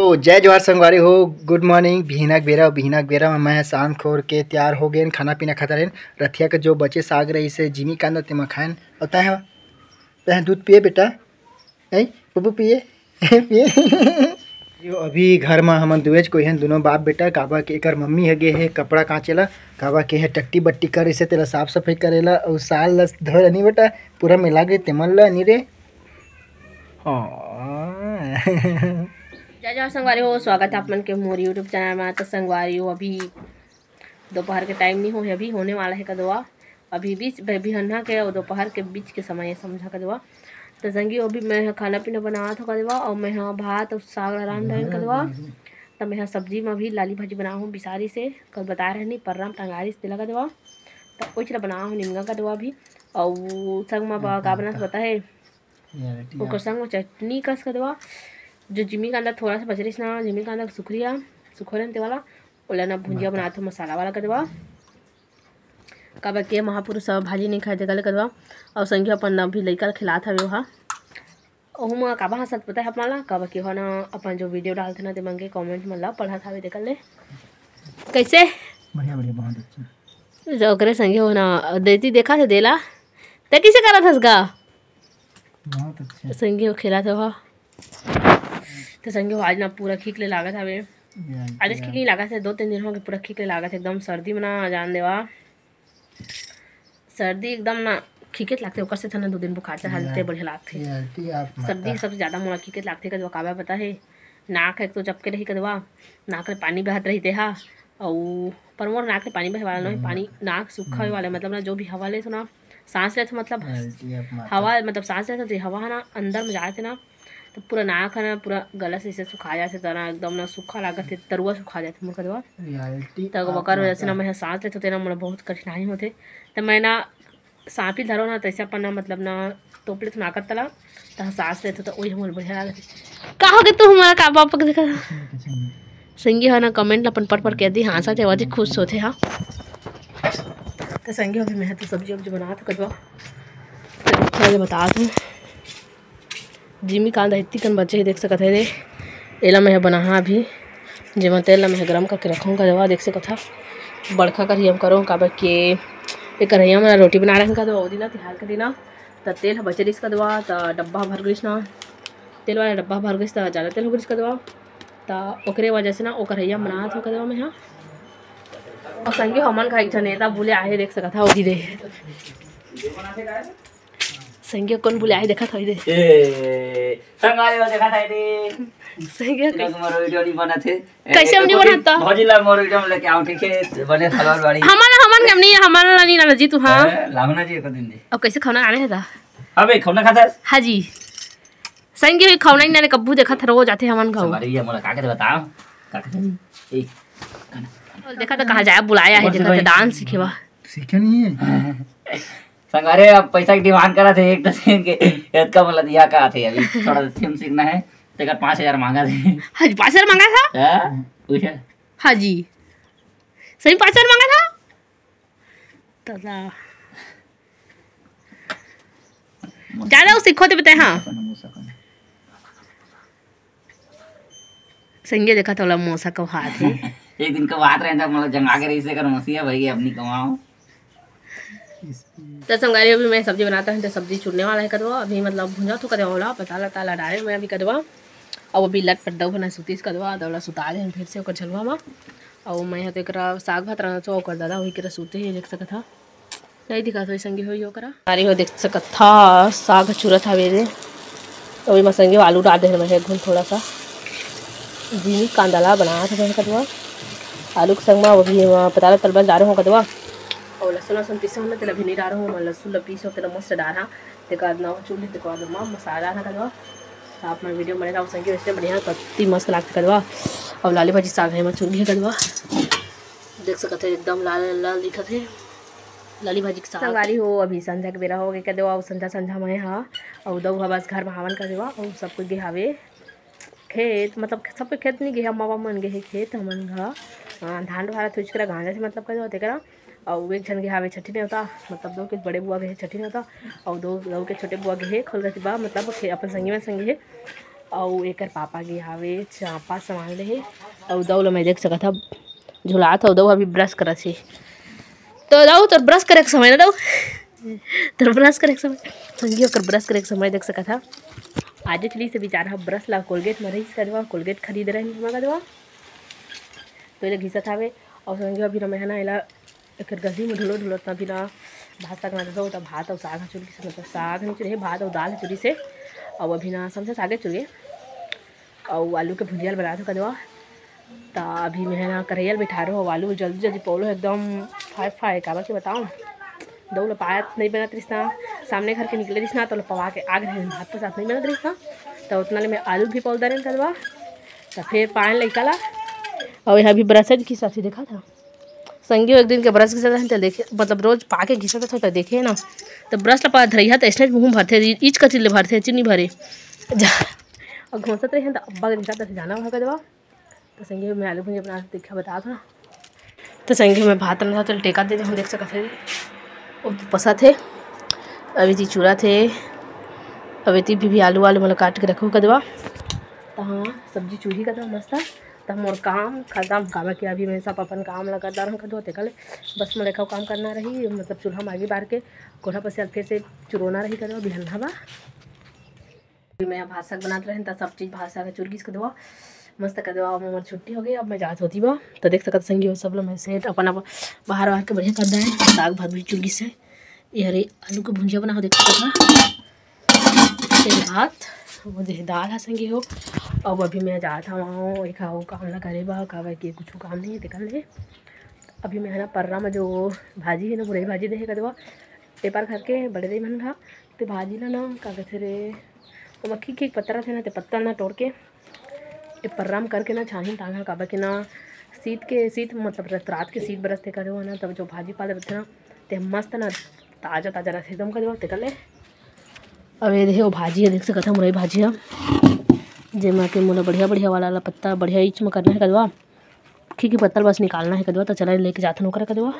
तो जय जवाहर संगवारी हो। गुड मॉर्निंग भिहनक बेरा और भिहनक बेरा में शाम खोर के तैयार हो गए खाना पीना खाता रहे रथिया के जो बचे साग रही से जिमी कांदा ते खाएन और तह तह दूध पिए बेटा? नहीं? पप्पू पिए? पिए? जो अभी घर में हम दुएज कोई हैं, दोनों बाप बेटा काबा के एकर मम्मी है गे है, कपड़ा काचेला। काबा के है, टट्टी बट्टी कर, इसे तेला साफ़ सफ़ाई करेला। और साल लस नहीं बेटा, पूरा मिला गए तेमन ला नहीं रे। हाँ। जय जय संगवारी हो स्वागत है आप मन के मोर यूट्यूब चैनल में। तो संगवारी हो अभी दोपहर के टाइम नहीं हो है अभी होने वाला है कदवा। अभी बीच अभी हन्ना के और दोपहर के बीच के समय है समझा कदवा। तो संगी अभी मैं यहाँ खाना पीना बना था कदवा और मैं यहाँ भात और साग रान रहे कदवा। तो मैं यहाँ सब्ज़ी में भी लाली भाजी बना हूँ बिसारी से। कल बता रहे नहीं पर्राम टंगारी से दिला कदवा। तो कुछ बना हूँ निमगा कदवा भी। और संग में का बना पता है संग में चटनी कस कदवा। जो जिमी का अंदर थोड़ा सा बचरिस ना जिमी का अंदर सुखरिया सुखरन ते वाला ओला ना भुंजिया बना तो मसाला वाला कदवा। कब के महापुरुष सब भाजी नहीं खाए गले कदवा। और संख्या अपन अभी लड़का खिलात हवे वहाँ ओहू में काबा हंसत पता है अपना कब के हो ना अपन जो वीडियो डालते ना ते मंगे कमेंट में ला पढ़ा था देख ले। कैसे? बढ़िया बढ़िया बहुत अच्छा। जो ओकरे संगे हो ना देती देखा थे देला। ते किसे करा था उसका बहुत अच्छा। संगे हो खेला था वहाँ। तो संगे हो आज ना पूरा खींच ले लागत हवे। आज खींच नहीं लागत है दो तीन दिन हो गए पूरा खींच ले लागत एकदम सर्दी में ना जान देवा। सर्दी एकदम ना खींचत लागते ओकर से था ना दो दिन बुखार से हालते बढ़िया लागते। सर्दी सबसे ज़्यादा मोला खींचत लागते कदवा काबा पता है। नाक एक तो चपके रही कदवा नाक में पानी बहत रही थे हा और पर मोर नाक में पानी बहे वाला नहीं पानी नाक सूखा होए वाला मतलब ना जो भी हवा ले तो ना सांस ले तो मतलब हवा मतलब सांस लेते थे हवा ना अंदर में जाते ना तो पूरा ना पूरा गला से इसे सुखा जाते तो ना एकदम ना सूखा लागत थे तरुआ सुखा जाते मुझ कदवा रियलिटी तो वकर वजह से ना मैं सांस लेते थे ना मोला बहुत कठिनाई होते। तो मैं ना सांप ही धरो ना तैसे अपन ना मतलब ना टोप लेते नाकत तला तो सांस लेते तो वही मोल बढ़िया लागत का हो गए तू हमारा का पापा के देखा? संगी है ना कमेंट अपन पढ़ पढ़ के दी हाँ साथ अधिक खुश होते हाँ। तो संगी अभी मैं तो सब्ज़ी वब्जी बना कदवा तो थोड़ा बता दूँ। जिमी कांदा इतनी कन बच्चे ही देख सकते है एला मैं बना अभी। जेमा तेल मैं गरम करके रखूँ कदवा देख सकत था बड़खा कर हम करो, काबर के एक कढ़ैया में रोटी बना रहे कदवा ओ दिना तिहार के दिना। तो तेल ह बचरिस कदवा तो डब्बा भर गइस ना। तेल वाला डब्बा भर गई तो ज़्यादा तेल हो गइस कदवा तो ओकरे वजह से ना कढ़ैया में बनात हो कदवा में हाँ। और संगे हमन का एक नेता बोले आहे देख सकत था ओ दी दे। संगे कौन बोले देखा था दे ए संगाले हो देखा था रे संगे लोग मोर वीडियो नहीं बना थे। कैसे हम नहीं बनाता? भौजी मोर वीडियो में लेके आऊँ ठीक है? बने हलवाल बाड़ी। हमारा हमन के नहीं हमारा नहीं ना जी तू हाँ? लावना जी एक दिन दे और कैसे खाना आने है था? अबे खाना खाता? है हाँ जी। संगे भी खाना ही ना कब्बू देखा था रोज आते हमन खाओ हमारे ये मोला काके बताओ। काके ए देखा तो कहा जाए बुलाया है देखा तो डांस सीखेवा। सीखे नहीं है। संगारे अब पैसा की डिमांड करा थे एक दिन के एक का मतलब दिया का थे अभी थोड़ा थीम सीखना है तेकर पाँच हज़ार मांगा थे। हाँ जी पाँच हज़ार मांगा था? हाँ, पूछा। हाँ जी। सही पाँच हज़ार मांगा था? तला। ज़्यादा वो सीखो तो बताए हाँ। संगे देखा तो मोसा का हाथ है? एक दिन का बात रहे था मतलब जंगा के रही से कर मसीहा भाई अपनी कमाओ। तो संगारी अभी मैं सब्ज़ी बनाता हूँ तो सब्ज़ी चुनने वाला है कदवा। अभी मतलब भुंजा तो कदवा होला पता लता लड़ाए मैं अभी कदवा। और अभी लट पट दऊ बना सुतीस कदवा दौला सुता दे फिर से झलवा में। और मैं तो एकरा साग भात रहना तो ओकर दादा वही करा सुते ही, देख सकत था। नहीं दिखा तो संगे हो ओकरा। हो देख सकत था, साग चूरत हवे दे अभी मैं संगे आलू डाल दे मैं घुन थोड़ा सा। जीनी कांदाला बना था कदवा। आलू के संग में वो भी पता तलबन डाल हूँ कदवा। और लहसुन लहसुन पीसे होना तेल अभी नहीं डाल हूँ लहसुन पीसे तेल मस्त डाला तेक ना चूल्हे तक माँ मसाला ना कदवा आप मैं वीडियो बने रहा संगे वैसे बढ़िया कत्ती मस्त लागते कदवा और लाली भाजी साग है मैं चूल्हे कदवा देख सकते हैं एकदम लाल लाल दिखत है लाली भाजी के साग संगारी हो अभी संध्या के बेरा हो गए कदवा और संध्या संध्या में हाँ और दऊ बस घर में हवन कर देवा और सब कुछ गिहावे खेत मतलब सब खेत नहीं गे मावा मन गे खेत हमन घा धान वाला थोच करा गांजा से मतलब कर तेकरा और एक झन के हावे छठी नहीं होता मतलब दो के बड़े बुआ के छठी नहीं होता, और दो दो के छोटे बुआ के है, खोल बा मतलब अपन संगी में संगी है, और एकर पापा गे हावे चापा संभाल ले हे, और दऊ ल मैं देख सकत हव झुलात हव दऊ अभी ब्रश करत हे। तो दऊ तोर ब्रश करे के समय ना दऊ तोर ब्रश करे के समय, संगी ओकर ब्रश करे के समय देख सकत हव आज चली से बेचारा ब्रश ला, कोलगेट में रहीस करवा, कोलगेट खरीद रहे हम करवा। तो ये घिसत हावे, और संगे अभी मैं ना एकर गली में ढुलो ढुलो तभी ना भात साग बना दो तब भात और साग चुरी से मतलब साग नहीं चुरी भात और दाल चुरी से, और अभी ना समझे सागे चुरी और आलू के भुजिया बना दो कदवा तो अभी मैं ना करैयल बैठा रहा हूँ आलू जल्दी जल्दी पोलो एकदम फाय फाय काबा के बताऊँ, दो लो पायत नहीं बनत रही ना, सामने घर के निकले रही ना तो पवा के आग रहे भात के साथ नहीं बनत रही ना तो उतना मैं आलू भी पौधा दे कदवा तो फिर पान लेकला और यहाँ भी ब्रश की साथी देखा था। संगी एक दिन के ब्रश घिसा तो देखे मतलब रोज पाके घिसा था तो देखे ना तो ब्रश ला धरिया तो इसने मुँह भरते इच कची ले भरते चीनी भरे। और घोंसत रहे तो अब्बा के तो जाना भाग देवा तो संगी में आलू भुजिया बना देखा बता था तो संगी में भात रहा तो टेका दे हम देख सकते थे पसा थे अभी थी चूड़ा थे। अभी ती भी आलू वालू मतलब काट के रखो कदवा तो हाँ सब्ज़ी चूल्ही का था मस्त था तो मोर काम, खत्म। काम के अभी मैं सब अपन काम लगा रहा कर दो कल। बस मैं देखा काम करना रही मतलब चूल्हा मागी बार के कोढ़ा पर से फिर से चुरोना रही कर बिहलना बा। मैं साग बनाते रहे तो सब चीज़ भात साग चुर घिस के मस्त कर दवा मोर छुट्टी हो गई, अब मैं जात होती बा। तो देख सकते संगी हो सब लोग, मैं सेट अपन अपन बाहर बाहर के बढ़िया कर दें साग भात भी चुर से ये हरे आलू के भुंजिया बना हो, देख सकते भात, वो दाल है संगी हो। अब अभी मैं जा था वहाँ एक वो काम ना करे बा का कि कुछ काम नहीं है निकल ले अभी मैं है ना पर्रा में जो भाजी है ना, बुराई भाजी दे कर पेपर खा के बड़े दे मन खा तो भाजी ना ना का कहते रे, वो मक्खी के एक पत्ता थे ना तो पत्ता ना तोड़ के, ये पर्रा में करके ना छानी टांगा काबा के ना, सीत के, सीत मतलब रात के सीत बरसते करे हो ना, तब जो भाजी पाले रहते ना तो मस्त ना ताज़ा ताज़ा रहते एकदम कर ते कर ले अब ये देखो भाजी है, देख सकते मुरई भाजी है। जेमा के मोला बढ़िया बढ़िया वाला पत्ता बढ़िया ईच में करना है कदवा। खी के पत्ता बस निकालना है कदवा तो चला लेके जाथन ओकरा कदवा।